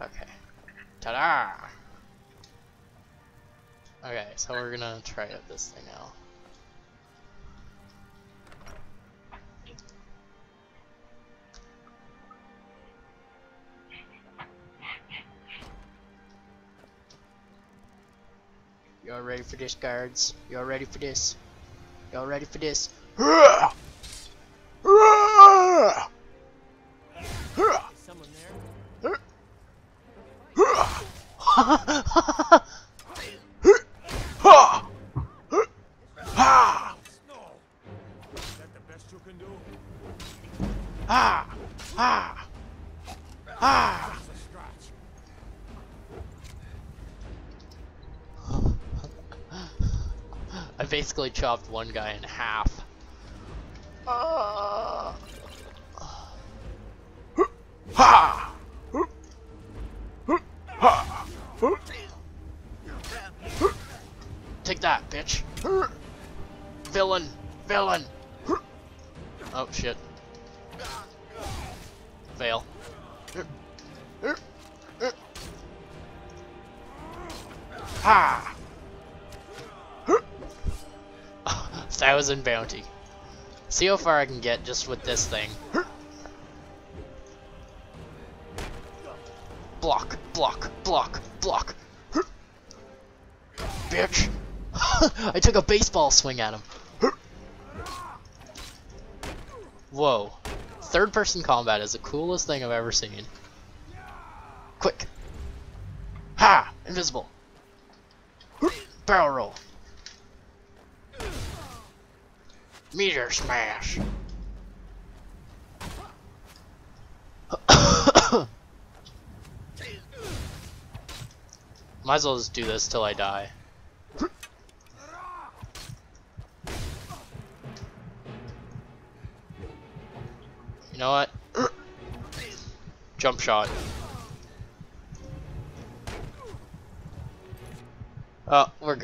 Okay. Ta-da! Okay, so we're gonna try out this thing now. Y'all ready for this, guards? Y'all ready for this? Y'all ready for this? I basically chopped one guy in half. Ah! Take that, bitch. Villain! Villain! Oh shit. Fail. Ha! Thousand bounty. See how far I can get just with this thing. Block, block, block, block. Bitch! I took a baseball swing at him. Whoa. Third person combat is the coolest thing I've ever seen. Quick. Ha! Invisible. Barrel roll. Meter smash. Might as well just do this till I die. You know what? Jump shot. Oh, we're good.